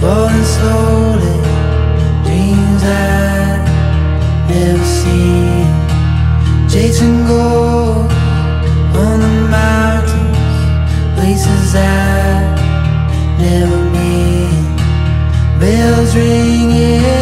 falling slowly. Dreams I never. Chasing gold on the mountains, places I never been. Bells ringing.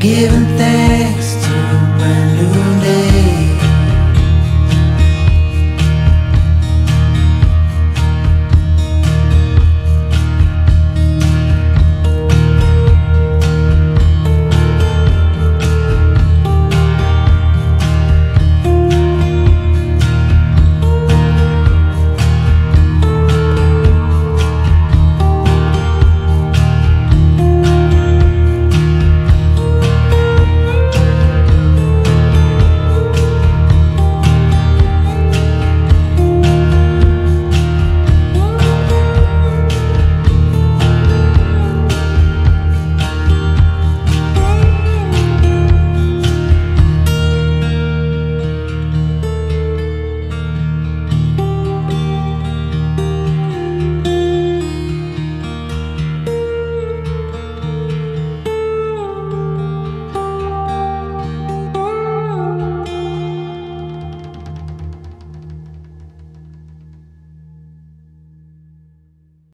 giving thanks